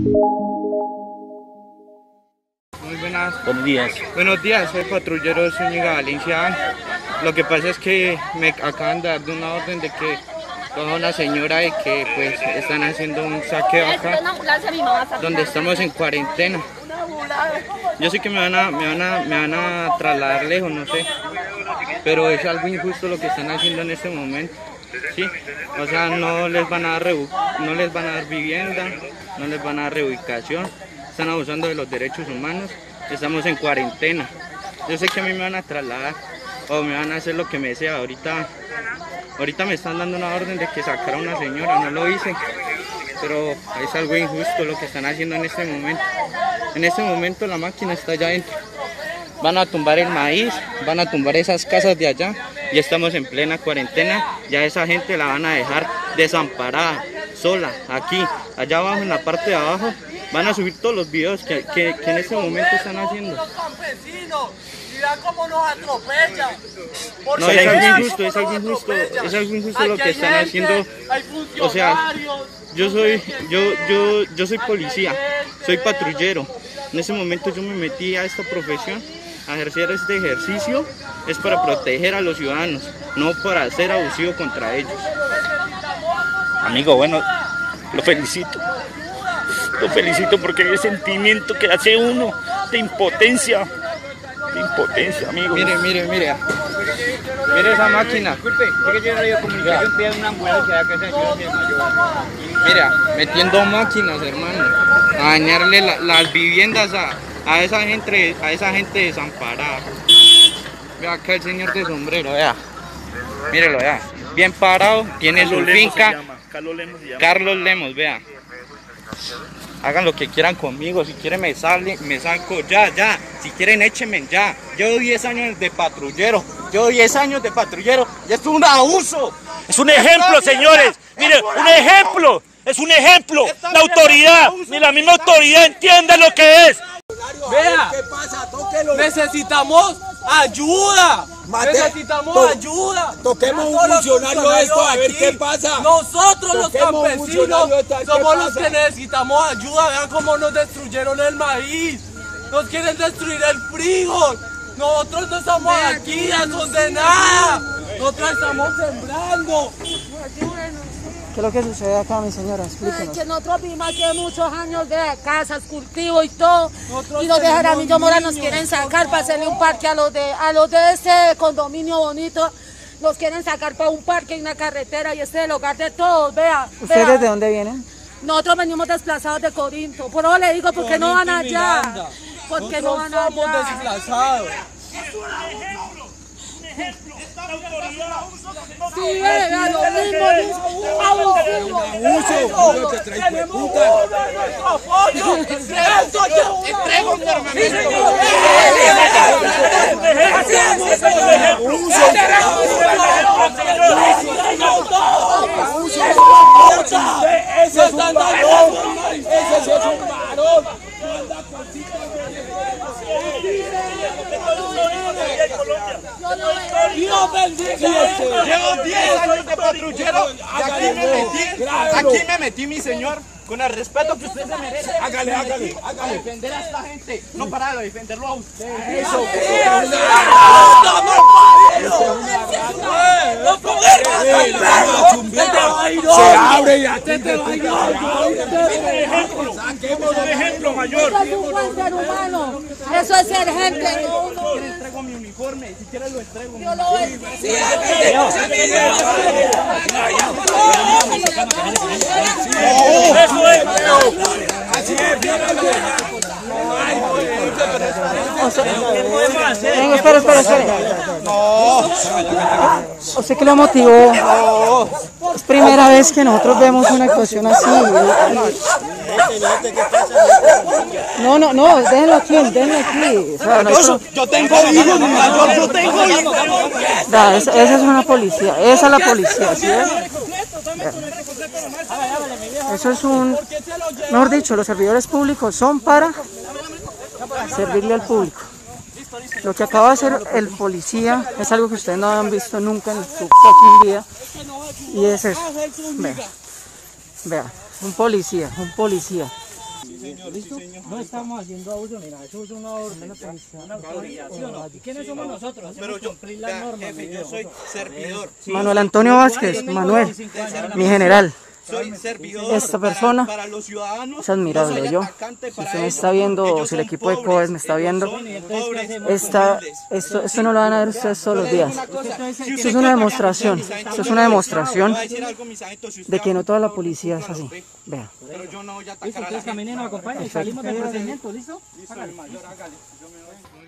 Muy buenas. Buenos días. Buenos días, soy patrullero Zúñiga Valencia. Lo que pasa es que me acaban de dar de una orden de que toda una señora y que pues están haciendo un saqueo acá donde estamos en cuarentena. Yo sé que me van a, me van a, me van a trasladar lejos, no sé. Pero es algo injusto lo que están haciendo en este momento. Sí, o sea, no les van a dar no les van a dar vivienda, no les van a dar reubicación, están abusando de los derechos humanos, estamos en cuarentena. Yo sé que a mí me van a trasladar o me van a hacer lo que me desea. Ahorita, ahorita me están dando una orden de que sacara a una señora, no lo hice, pero es algo injusto lo que están haciendo en este momento. En este momento la máquina está allá adentro. Van a tumbar el maíz, van a tumbar esas casas de allá. Ya estamos en plena cuarentena, ya esa gente la van a dejar desamparada, sola, aquí, allá abajo, en la parte de abajo. Van a subir todos los videos que, que- que en este momento están haciendo. Mira cómo nos atropellan. Porque No, es algo injusto, es algo injusto, es algo injusto lo que están haciendo. O sea, yo soy, yo, yo, yo soy policía, soy patrullero. En ese momento yo me metí a esta profesión, ejercer este ejercicio, es para proteger a los ciudadanos, no para ser abusivo contra ellos. Amigo, bueno, lo felicito. Lo felicito porque el sentimiento que hace uno de impotencia. De impotencia, amigo. Mire, mire, mire. Mire esa máquina. Mira, metiendo máquinas, hermano. A dañarle la- las viviendas a, a esa gente, a esa gente desamparada. Vea acá el señor de sombrero, vea. Mírelo, vea. Bien parado, tiene su Carlos finca. llama, Carlos Lemos se llama. Carlos Lemos, vea. Hagan lo que quieran conmigo, si quieren me sale, me saco ya, ya. Si quieren échenme ya. Llevo 10 años de patrullero. Llevo 10 años de patrullero y esto es un abuso. Es un ejemplo, señores. Mire, un ejemplo. Es un ejemplo. La autoridad, ni la misma autoridad entiende lo que es. Vea, ¿Qué pasa? Tóquelo. Necesitamos ayuda. Mate- necesitamos to- ayuda. toquemos un funcionario de esto, a ver aquí. qué pasa. Nosotros los Toquemos campesinos somos los que necesitamos ayuda. Vean cómo nos destruyeron el maíz. Nos quieren destruir el frijol. Nosotros no estamos aquí a son de nada. Nosotros estamos sembrando. ¿Qué es lo que sucede acá, mi señora? Ay, Explíquenos. que nosotros vivimos aquí muchos años de casas, cultivo y todo. Nosotros y los de Jaramillo Mora nos quieren sacar para hacerle un parque a los de a los de este condominio bonito. Nos quieren sacar para un parque y una carretera y este es el hogar de todos, vea. ¿Ustedes vea. de dónde vienen? Nosotros venimos desplazados de Corinto. Por eso le digo, ¿por qué no van allá? ¿Por qué no Nosotros van somos allá? desplazados. Sí, vea, vea, lo mismo, abusivo. Abuso, uno te trae de puta. Ese es un varón. Ese es un varón. Dios bendiga. Llevo 10 años de patrullero y aquí me metí, aquí me metí, mi señor, con el respeto que usted se merece. Hágale, hágale, A hágale. defender a esta gente, no para de defenderlo a usted. Eso, Se abre y a ti te va a ejemplo mayor. Eso es un buen ser humano. Eso es ser gente. No, no. Le entrego mi uniforme, si quieres lo entrego. Yo lo. Eso es. Así es, fíjate. Venga, espera, espera, espera. No. ¿Usted qué lo motivó? Es primera vez que nosotros vemos una actuación así. No, no, no, déjenlo aquí, déjenlo aquí. O sea, nosotros- Yo tengo hijos, mayor, yo tengo hijos. Esa, esa es una policía, esa es la policía, ¿sí ves? Eso es un, mejor dicho, los servidores públicos son para servirle al público. Lo que acaba de hacer el policía es algo que ustedes no han visto nunca en su fucking vida y es eso. Vea, vea, un policía, un policía. No estamos haciendo abuso, mira, eso es una orden de policía. ¿Quiénes somos nosotros? Pero yo, jefe, yo soy servidor. Manuel Antonio Vázquez, Manuel, mi general. Soy servidor Esta persona para, para los ciudadanos. Es admirable, no yo. Si usted me está viendo, si el equipo de pobres, COES me está viendo, pobres, esta, esto, esto no lo van a ver ustedes todos los días. Esto es una demostración, esto es una demostración de que no toda la policía es así. Vea. Pero yo no voy a atacar a la gente. acompañen, salimos del procedimiento, ¿listo? Listo, mayor, hágale. Yo me voy.